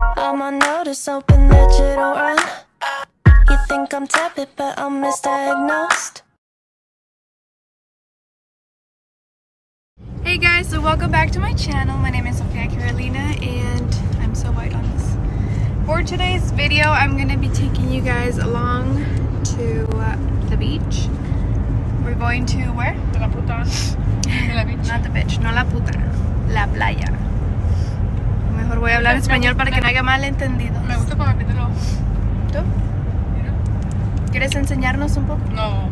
I'm on notice, hoping that you don't run. You think I'm tepid, but I'm misdiagnosed. Hey guys, so welcome back to my channel. My name is Sofia Carolina and I'm so white on this. For today's video, I'm going to be taking you guys along to uh, the beach. We're going to where? De la puta. De la bitch. Not the beach, no la puta, la playa. Mejor voy a hablar español para que no haya malentendido. Me gusta para meterlo. ¿Tú? ¿Quieres enseñarnos un poco? No.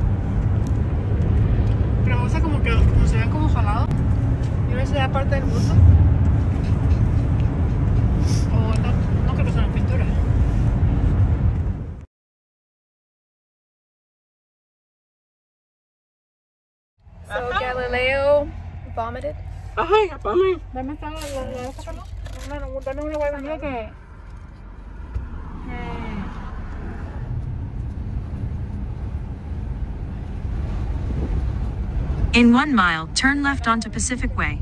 Pero me gusta como que como se ven como jalados. Yo esa sea parte del busto. O no, no creo que sea una pintura. So Galileo vomited. Ay, apame. Dame esta la la la dame una que In one mile, turn left onto Pacific Way.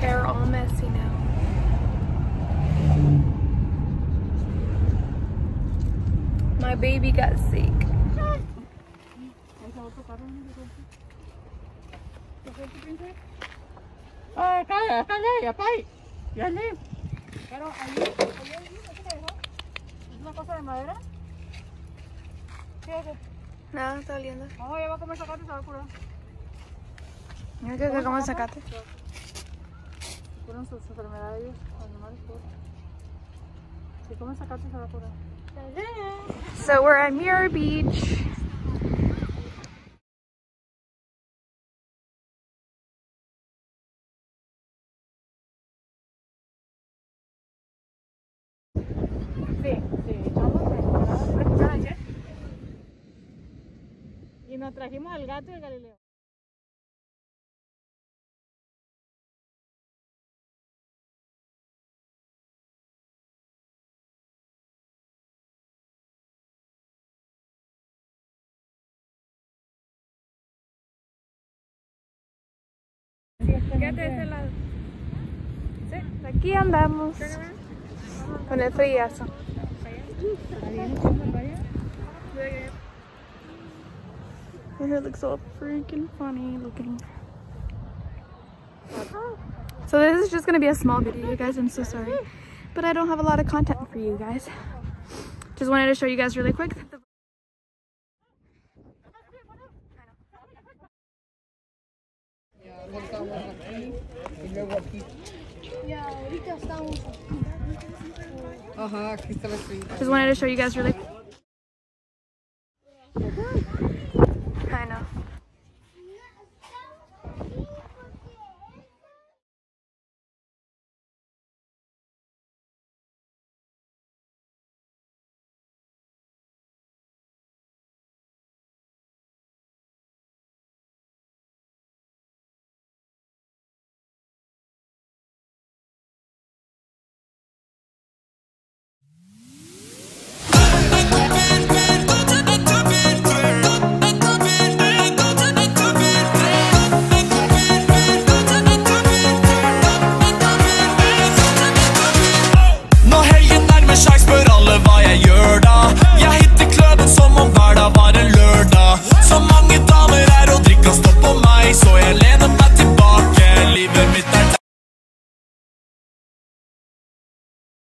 They're all messy now. My baby got sick. Ay, calla, calla, ya, pay. Ya, ni. Pero ahí, ahí, ahí, ¿qué te dejó? ¿Es una cosa de madera? ¿Qué es eso? No, está oliendo. No, ella va a comer zacate y se va a curar. Mira que que como sacate. Curan sus enfermedades animales, todo. Si comen zacate se va a curar. So we're at Mirror Beach. Sí, echamos una cuchara, Y nos trajimos al gato y al Galileo. Quédate de este lado. Sí, aquí andamos. Con el friazo. My hair looks all freaking funny looking. So this is just gonna be a small video, you guys. I'm so sorry. But I don't have a lot of content for you guys. Just wanted to show you guys really quick. Ajá, aquí está la estrellita. Just wanted to show you guys really Kommer skeis, spør alle hva jeg gjør da. Jeg hitter kløben som om hver dag